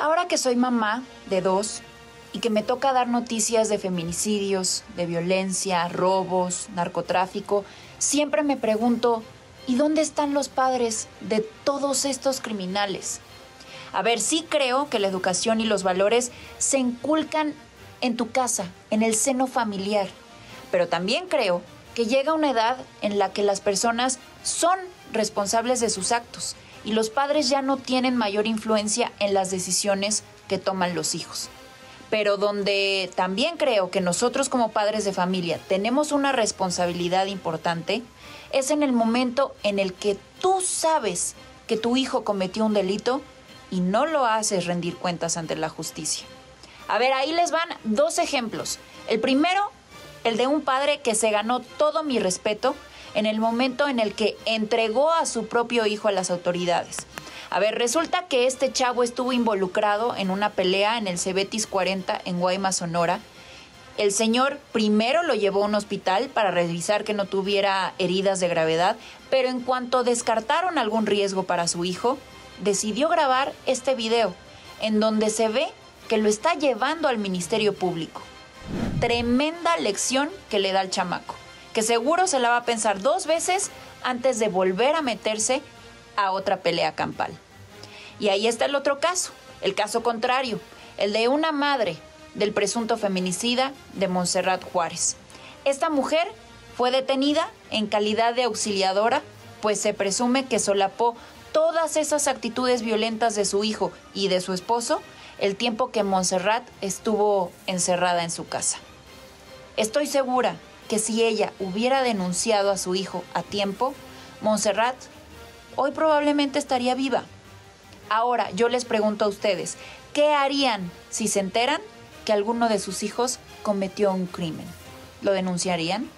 Ahora que soy mamá de dos y que me toca dar noticias de feminicidios, de violencia, robos, narcotráfico, siempre me pregunto, ¿y dónde están los padres de todos estos criminales? A ver, sí creo que la educación y los valores se inculcan en tu casa, en el seno familiar, pero también creo que llega una edad en la que las personas son responsables de sus actos y los padres ya no tienen mayor influencia en las decisiones que toman los hijos. Pero donde también creo que nosotros como padres de familia tenemos una responsabilidad importante es en el momento en el que tú sabes que tu hijo cometió un delito y no lo haces rendir cuentas ante la justicia. A ver, ahí les van dos ejemplos. El primero, el de un padre que se ganó todo mi respeto en el momento en el que entregó a su propio hijo a las autoridades. A ver, resulta que este chavo estuvo involucrado en una pelea en el Cebetis 40 en Guaymas, Sonora. El señor primero lo llevó a un hospital para revisar que no tuviera heridas de gravedad, pero en cuanto descartaron algún riesgo para su hijo, decidió grabar este video, en donde se ve que lo está llevando al Ministerio Público. Tremenda lección que le da al chamaco que seguro se la va a pensar dos veces antes de volver a meterse a otra pelea campal. Y ahí está el otro caso, el caso contrario, el de una madre del presunto feminicida de Montserrat Juárez. Esta mujer fue detenida en calidad de auxiliadora, pues se presume que solapó todas esas actitudes violentas de su hijo y de su esposo el tiempo que Montserrat estuvo encerrada en su casa. Estoy segura que si ella hubiera denunciado a su hijo a tiempo, Montserrat hoy probablemente estaría viva. Ahora yo les pregunto a ustedes, ¿qué harían si se enteran que alguno de sus hijos cometió un crimen? ¿Lo denunciarían?